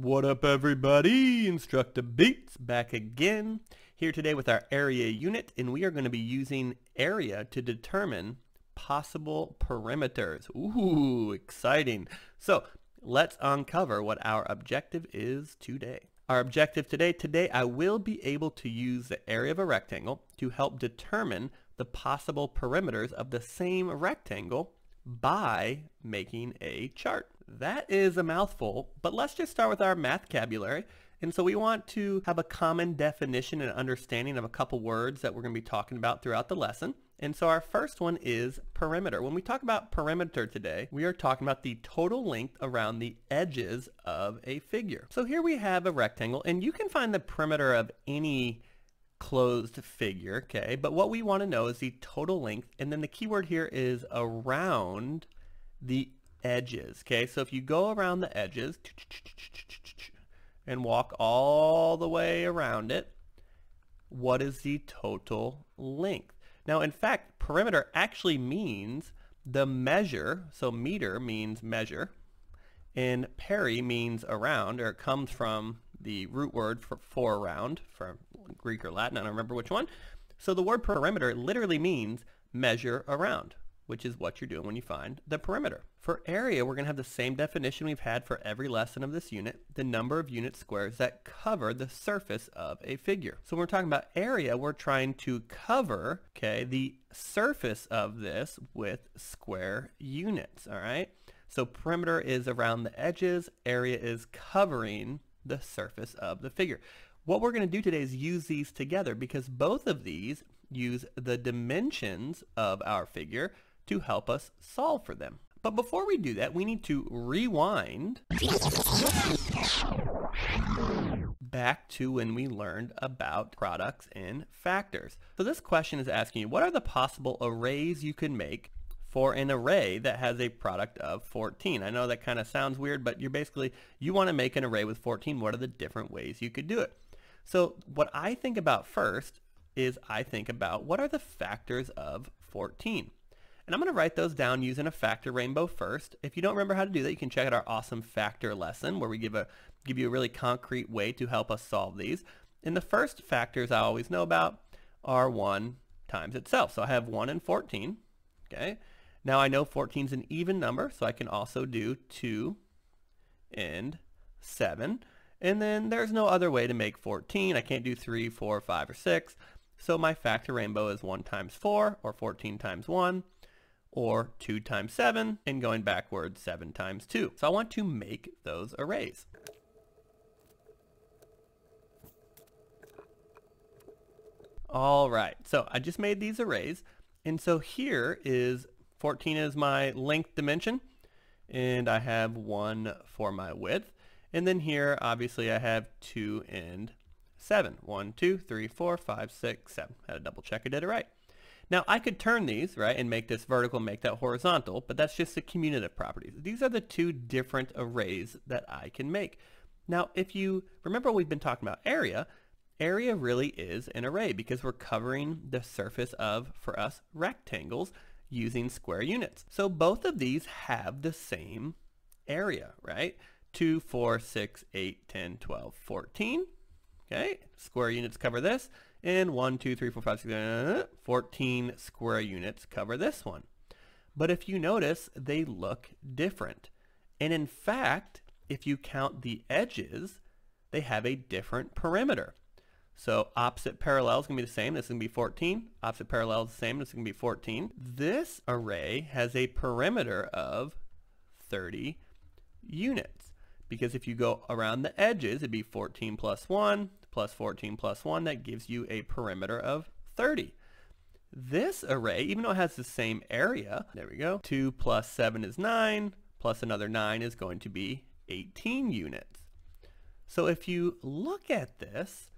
What up everybody? InstructaBeats back again. Here today with our area unit and we are going to be using area to determine possible perimeters. Ooh, exciting. So let's uncover what our objective is today. Our objective today, today I will be able to use the area of a rectangle to help determine the possible perimeters of the same rectangle by making a chart. That is a mouthful, but let's just start with our math vocabulary. And so we want to have a common definition and understanding of a couple words that we're going to be talking about throughout the lesson. And so our first one is perimeter. When we talk about perimeter today, we are talking about the total length around the edges of a figure. So here we have a rectangle, and you can find the perimeter of any closed figure, okay? But what we want to know is the total length, and then the keyword here is around the edges, okay? So if you go around the edges and walk all the way around it, what is the total length? Now, in fact, perimeter actually means the measure, so meter means measure, and peri means around, or it comes from the root word for, for around, from Greek or Latin, I don't remember which one. So the word perimeter literally means measure around, which is what you're doing when you find the perimeter. For area, we're going to have the same definition we've had for every lesson of this unit, the number of unit squares that cover the surface of a figure. So when we're talking about area, we're trying to cover, okay, the surface of this with square units, all right? So perimeter is around the edges, area is covering the surface of the figure. What we're going to do today is use these together because both of these use the dimensions of our figure to help us solve for them. But before we do that, we need to rewind back to when we learned about products and factors. So this question is asking you, what are the possible arrays you can make for an array that has a product of 14. I know that kind of sounds weird, but you're basically, you want to make an array with 14. What are the different ways you could do it? So what I think about first is I think about what are the factors of 14. And I'm going to write those down using a factor rainbow first. If you don't remember how to do that, you can check out our awesome factor lesson where we give, a, give you a really concrete way to help us solve these. And the first factors I always know about are 1 times itself. So I have 1 and 14. Okay. Now I know 14 is an even number, so I can also do 2 and 7. And then there's no other way to make 14. I can't do 3, 4, 5, or 6. So my factor rainbow is 1 times 4, or 14 times 1, or 2 times 7, and going backwards, 7 times 2. So I want to make those arrays. All right, so I just made these arrays. And so here is 14 is my length dimension, and I have 1 for my width. And then here, obviously, I have 2 and 7. 1, 2, 3, 4, 5, 6, 7. I Had a double check I did it right. Now, I could turn these, right, and make this vertical, make that horizontal, but that's just the commutative properties. These are the two different arrays that I can make. Now, if you remember we've been talking about area, area really is an array because we're covering the surface of, for us, rectangles using square units. So both of these have the same area, right? 2, 4, 6, 8, 10, 12, 14. Okay, square units cover this. And 1, 2, 3, 4, 5, 6, 14 square units cover this one. But if you notice, they look different. And in fact, if you count the edges, they have a different perimeter. So opposite parallel is going to be the same. This is going to be 14. Opposite parallel is the same. This is going to be 14. This array has a perimeter of 30 units. Because if you go around the edges, it'd be 14 plus 1 plus 14 plus 1. That gives you a perimeter of 30. This array, even though it has the same area, there we go, 2 plus 7 is 9, plus another 9 is going to be 18 units. So if you look at this,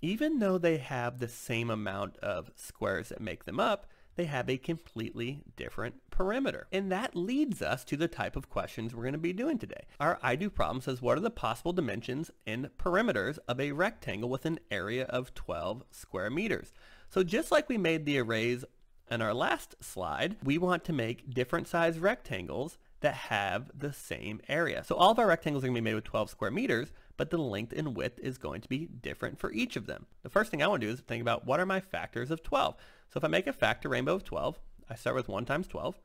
even though they have the same amount of squares that make them up, they have a completely different perimeter. And that leads us to the type of questions we're going to be doing today. Our I do problem says what are the possible dimensions and perimeters of a rectangle with an area of 12 square meters. So just like we made the arrays in our last slide, we want to make different size rectangles that have the same area. So all of our rectangles are going to be made with 12 square meters, but the length and width is going to be different for each of them. The first thing I want to do is think about what are my factors of 12. So if I make a factor rainbow of 12, I start with 1 times 12.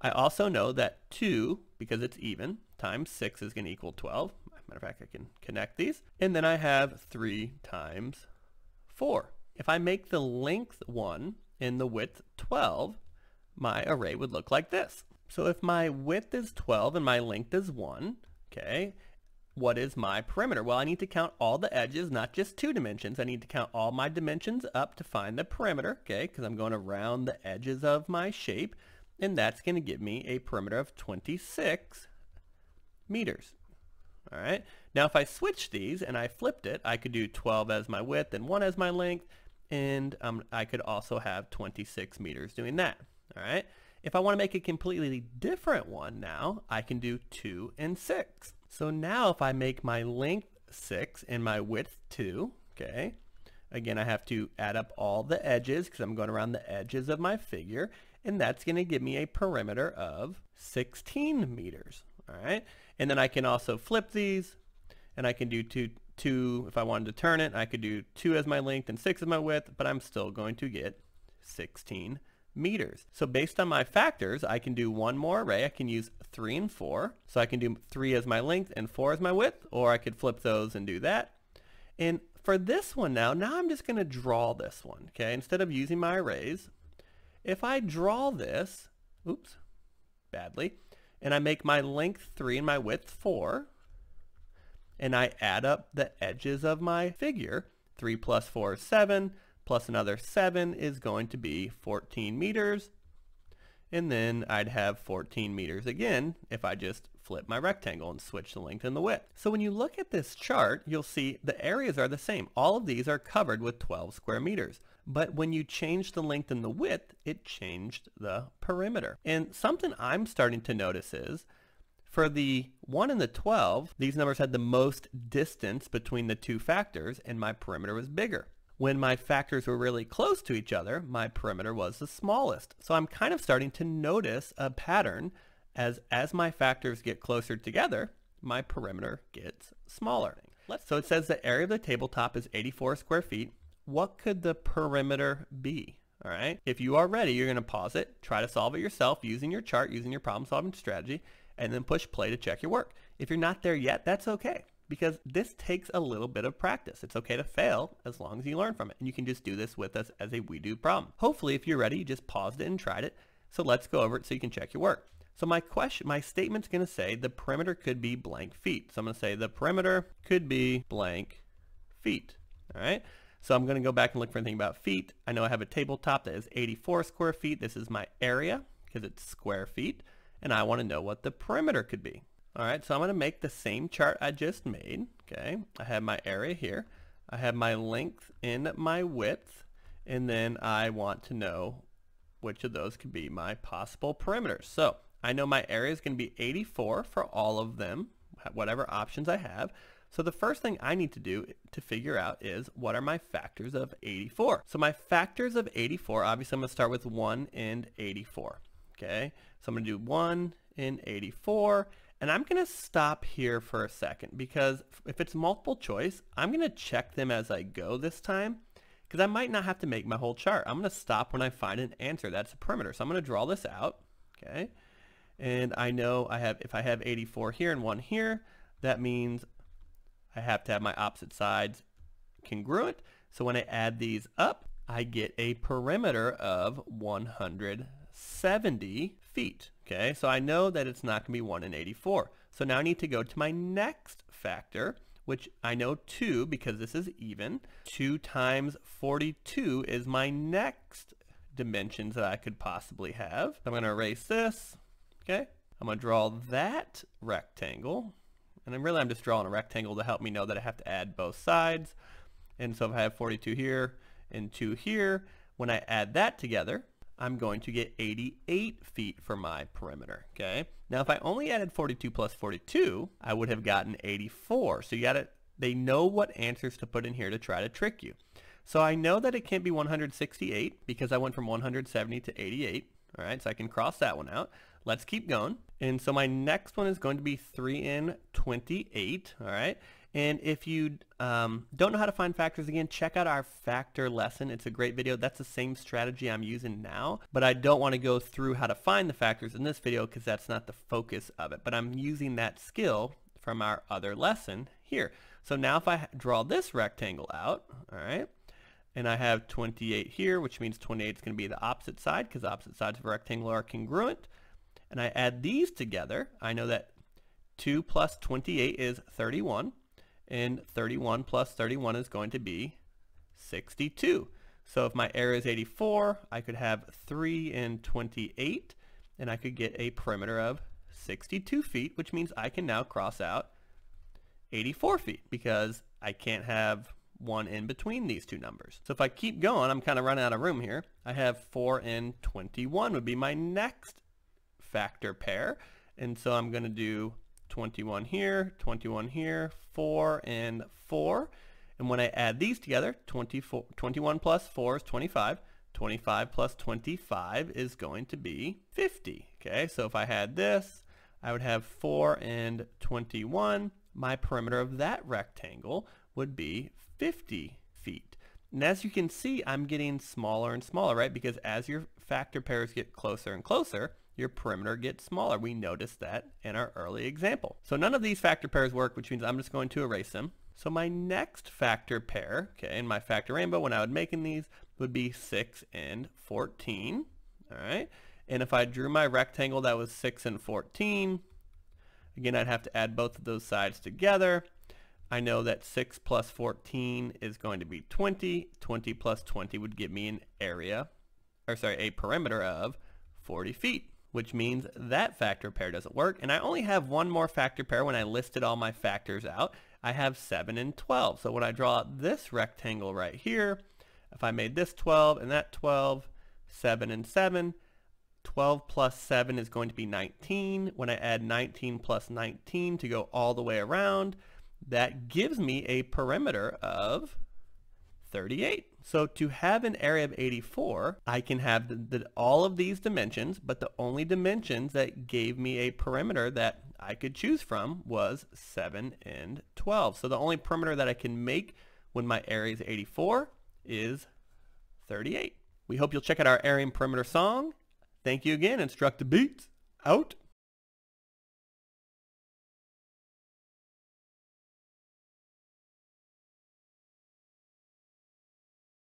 I also know that 2, because it's even, times 6 is going to equal 12. Matter of fact, I can connect these. And then I have 3 times 4. If I make the length 1 and the width 12, my array would look like this. So if my width is 12 and my length is 1, okay, what is my perimeter? Well, I need to count all the edges, not just two dimensions. I need to count all my dimensions up to find the perimeter, okay, because I'm going around the edges of my shape, and that's going to give me a perimeter of 26 meters. All right. Now, if I switch these and I flipped it, I could do 12 as my width and 1 as my length, and um, I could also have 26 meters doing that. All right. If I want to make a completely different one now, I can do 2 and 6. So now if I make my length 6 and my width 2, okay, again I have to add up all the edges because I'm going around the edges of my figure, and that's going to give me a perimeter of 16 meters. All right, and then I can also flip these, and I can do 2, two if I wanted to turn it, I could do 2 as my length and 6 as my width, but I'm still going to get 16 meters. So based on my factors, I can do one more array. I can use 3 and 4. So I can do 3 as my length and 4 as my width, or I could flip those and do that. And for this one now, now I'm just going to draw this one, okay? Instead of using my arrays, if I draw this, oops, badly, and I make my length 3 and my width 4, and I add up the edges of my figure, 3 plus 4 is 7, plus another 7 is going to be 14 meters. And then I'd have 14 meters again if I just flip my rectangle and switch the length and the width. So when you look at this chart, you'll see the areas are the same. All of these are covered with 12 square meters. But when you change the length and the width, it changed the perimeter. And something I'm starting to notice is for the 1 and the 12, these numbers had the most distance between the two factors and my perimeter was bigger. When my factors were really close to each other, my perimeter was the smallest. So I'm kind of starting to notice a pattern as as my factors get closer together, my perimeter gets smaller. So it says the area of the tabletop is 84 square feet. What could the perimeter be? All right. If you are ready, you're going to pause it, try to solve it yourself using your chart, using your problem solving strategy, and then push play to check your work. If you're not there yet, that's okay because this takes a little bit of practice. It's okay to fail as long as you learn from it. And you can just do this with us as a we do problem. Hopefully, if you're ready, you just paused it and tried it. So let's go over it so you can check your work. So my question, my statement's going to say the perimeter could be blank feet. So I'm going to say the perimeter could be blank feet. All right. So I'm going to go back and look for anything about feet. I know I have a tabletop that is 84 square feet. This is my area because it's square feet. And I want to know what the perimeter could be. All right, so I'm going to make the same chart I just made. Okay, I have my area here. I have my length and my width, and then I want to know which of those could be my possible perimeters. So I know my area is going to be 84 for all of them, whatever options I have. So the first thing I need to do to figure out is what are my factors of 84? So my factors of 84, obviously I'm going to start with 1 and 84. Okay, so I'm going to do 1 and 84 and I'm going to stop here for a second because if it's multiple choice, I'm going to check them as I go this time because I might not have to make my whole chart. I'm going to stop when I find an answer that's a perimeter. So I'm going to draw this out, okay? And I know I have if I have 84 here and 1 here, that means I have to have my opposite sides congruent. So when I add these up, I get a perimeter of 170 feet. Okay, so I know that it's not going to be 1 in 84. So now I need to go to my next factor, which I know 2 because this is even. 2 times 42 is my next dimensions that I could possibly have. I'm going to erase this. Okay, I'm going to draw that rectangle. And really I'm just drawing a rectangle to help me know that I have to add both sides. And so if I have 42 here and 2 here, when I add that together, I'm going to get 88 feet for my perimeter, okay? Now, if I only added 42 plus 42, I would have gotten 84. So you got to, they know what answers to put in here to try to trick you. So I know that it can't be 168 because I went from 170 to 88. All right, so I can cross that one out. Let's keep going. And so my next one is going to be 3 in 28. All right. And if you um, don't know how to find factors again, check out our factor lesson. It's a great video. That's the same strategy I'm using now, but I don't want to go through how to find the factors in this video because that's not the focus of it. But I'm using that skill from our other lesson here. So now if I draw this rectangle out, all right, and I have 28 here, which means 28 is going to be the opposite side because opposite sides of a rectangle are congruent. And I add these together, I know that 2 plus 28 is 31, and 31 plus 31 is going to be 62. So if my area is 84, I could have 3 and 28, and I could get a perimeter of 62 feet, which means I can now cross out 84 feet because I can't have one in between these two numbers. So if I keep going, I'm kind of running out of room here. I have 4 and 21 would be my next factor pair. And so I'm going to do 21 here, 21 here, 4 and 4. And when I add these together, 24, 21 plus 4 is 25. 25 plus 25 is going to be 50. Okay, so if I had this, I would have 4 and 21. My perimeter of that rectangle would be 50 feet. And as you can see, I'm getting smaller and smaller, right? Because as your factor pairs get closer and closer, your perimeter gets smaller. We noticed that in our early example. So none of these factor pairs work, which means I'm just going to erase them. So my next factor pair, okay, in my factor rainbow, when I would making these, would be 6 and 14, all right? And if I drew my rectangle that was 6 and 14, again, I'd have to add both of those sides together. I know that 6 plus 14 is going to be 20. 20 plus 20 would give me an area, or sorry, a perimeter of 40 feet, which means that factor pair doesn't work. And I only have one more factor pair when I listed all my factors out. I have 7 and 12. So when I draw this rectangle right here, if I made this 12 and that 12, 7 and 7, 12 plus 7 is going to be 19. When I add 19 plus 19 to go all the way around, that gives me a perimeter of 38. So to have an area of 84, I can have the, the, all of these dimensions, but the only dimensions that gave me a perimeter that I could choose from was 7 and 12. So the only perimeter that I can make when my area is 84 is 38. We hope you'll check out our area and perimeter song. Thank you again, Instructabeats. Out.